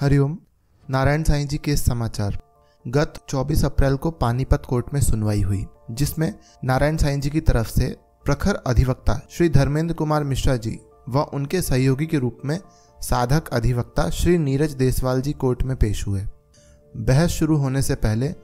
हरिओम, नारायण साईं जी के समाचार। गत 24 अप्रैल को पानीपत कोर्ट में सुनवाई हुई, जिसमें नारायण साईं जी की तरफ़ से प्रखर अधिवक्ता श्री धर्मेंद्र कुमार मिश्रा जी व उनके सहयोगी के रूप में साधक अधिवक्ता श्री नीरज देसवाल जी कोर्ट में पेश हुए। बहस शुरू होने से पहले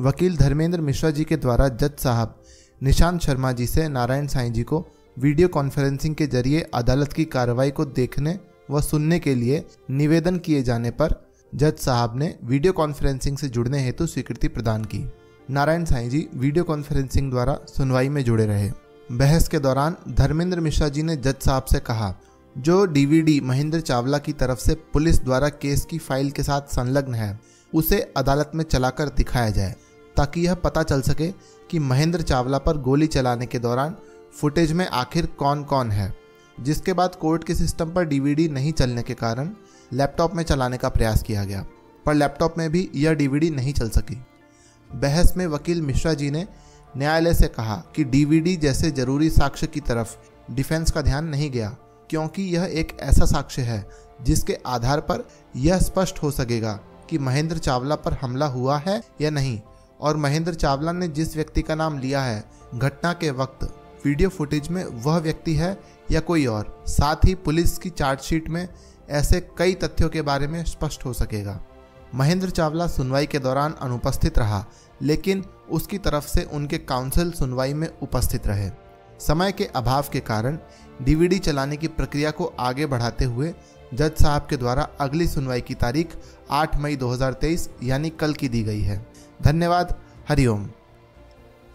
वकील धर्मेंद्र मिश्रा जी के द्वारा जज साहब निशांत शर्मा जी से नारायण साईं जी को वीडियो कॉन्फ्रेंसिंग के ज़रिए अदालत की कार्रवाई को देखने व सुनने के लिए निवेदन किए जाने पर जज साहब ने वीडियो कॉन्फ्रेंसिंग से जुड़ने हेतु स्वीकृति प्रदान की। नारायण साईं जी वीडियो कॉन्फ्रेंसिंग द्वारा सुनवाई में जुड़े रहे। बहस के दौरान धर्मेंद्र मिश्रा जी ने जज साहब से कहा, जो डीवीडी महेंद्र चावला की तरफ़ से पुलिस द्वारा केस की फ़ाइल के साथ संलग्न है, उसे अदालत में चलाकर दिखाया जाए, ताकि यह पता चल सके कि महेंद्र चावला पर गोली चलाने के दौरान फुटेज में आखिर कौन कौन है। जिसके बाद कोर्ट के सिस्टम पर डीवीडी नहीं चलने के कारण लैपटॉप में चलाने का प्रयास किया गया, पर लैपटॉप में भी यह डीवीडी नहीं चल सकी। बहस में वकील मिश्रा जी ने न्यायालय से कहा कि डीवीडी जैसे ज़रूरी साक्ष्य की तरफ़ डिफेंस का ध्यान नहीं गया, क्योंकि यह एक ऐसा साक्ष्य है जिसके आधार पर यह स्पष्ट हो सकेगा कि महेंद्र चावला पर हमला हुआ है या नहीं, और महेंद्र चावला ने जिस व्यक्ति का नाम लिया है, घटना के वक्त वीडियो फुटेज में वह व्यक्ति है या कोई और। साथ ही पुलिस की चार्जशीट में ऐसे कई तथ्यों के बारे में स्पष्ट हो सकेगा। महेंद्र चावला सुनवाई के दौरान अनुपस्थित रहा, लेकिन उसकी तरफ़ से उनके काउंसिल सुनवाई में उपस्थित रहे। समय के अभाव के कारण डीवीडी चलाने की प्रक्रिया को आगे बढ़ाते हुए जज साहब के द्वारा अगली सुनवाई की तारीख 8 मई 2023 यानी कल की दी गई है। धन्यवाद, हरिओम।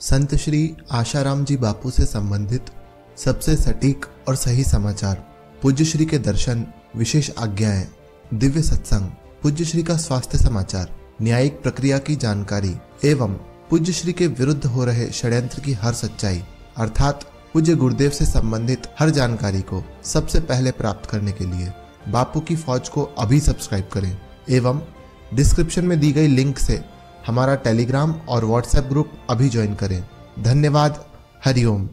संत श्री आशाराम जी बापू से संबंधित सबसे सटीक और सही समाचार, पूज्य श्री के दर्शन, विशेष आज्ञाएँ, दिव्य सत्संग, पूज्य श्री का स्वास्थ्य समाचार, न्यायिक प्रक्रिया की जानकारी, एवं पूज्य श्री के विरुद्ध हो रहे षड्यंत्र की हर सच्चाई, अर्थात पूज्य गुरुदेव से संबंधित हर जानकारी को सबसे पहले प्राप्त करने के लिए बापू की फौज को अभी सब्सक्राइब करें, एवं डिस्क्रिप्शन में दी गई लिंक से हमारा टेलीग्राम और व्हाट्सएप ग्रुप अभी ज्वाइन करें। धन्यवाद। हरिओम।